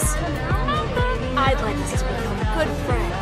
I'd like us to become good friends.